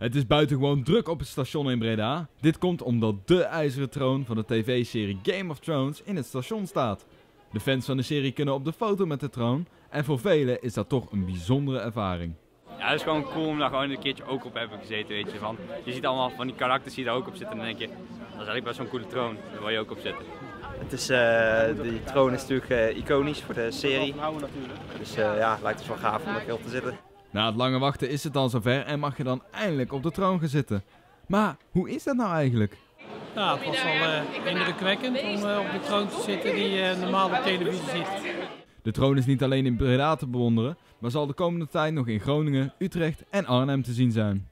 Het is buitengewoon druk op het station in Breda. Dit komt omdat de ijzeren troon van de tv-serie Game of Thrones in het station staat. De fans van de serie kunnen op de foto met de troon en voor velen is dat toch een bijzondere ervaring. Ja, het is gewoon cool om daar gewoon een keertje ook op hebben gezeten, weet je. Van, je ziet allemaal van die karakters die daar ook op zitten en dan denk je, dat is eigenlijk best wel een coole troon, daar wil je ook op zitten. Het is, uh, die troon is natuurlijk uh, iconisch voor de serie. Dus uh, ja, lijkt het wel gaaf om er veel te zitten. Na het lange wachten is het dan zover en mag je dan eindelijk op de troon gaan zitten. Maar hoe is dat nou eigenlijk? Ja, het was wel indrukwekkend om op de troon te zitten die je normaal op televisie ziet. De troon is niet alleen in Breda te bewonderen, maar zal de komende tijd nog in Groningen, Utrecht en Arnhem te zien zijn.